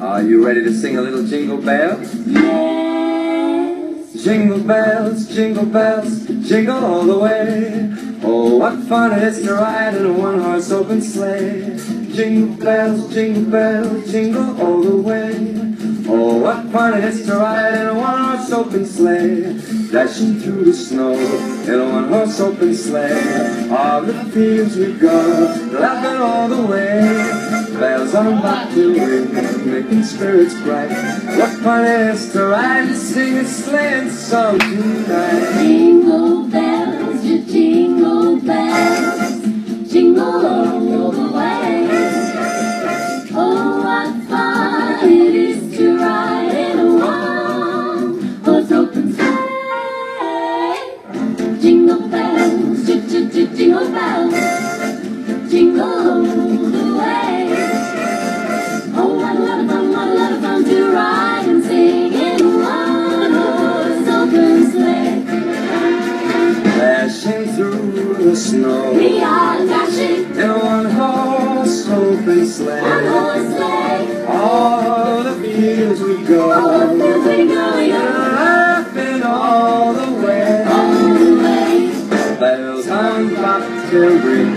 Are you ready to sing a little jingle bell? Yes. Jingle bells, jingle bells, jingle all the way. Oh, what fun it is to ride in a one-horse open sleigh. Jingle bells, jingle bells, jingle all the way. Oh, what fun it is to ride in a one-horse open sleigh. Dashing through the snow in a one-horse open sleigh. All the fields we go, laughing all the way. Bells on back to making spirits bright. What fun is to ride and sing a sleighing song tonight. Jingle bells, you jingle bells, jingle all the way. Oh, what fun it is to ride in a one-horse open sleigh. Jingle bells, j j j jingle bells, Dashing through the snow We are dashing in a one-horse open sleigh. on horse sleigh. All the fields we go, All the fields we go, laughing all the way. All the way. Bells on bobtail ring,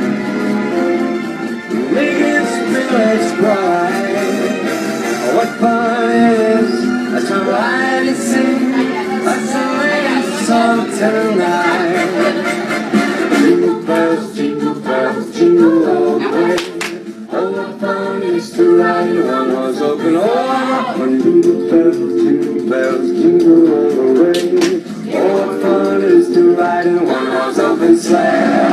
song tonight. Jingle bells, jingle bells, jingle all the way. Oh, what fun is to ride one horse open. Oh, what bells, bells, jingle all the way. What fun is to ride in one horse open sleigh.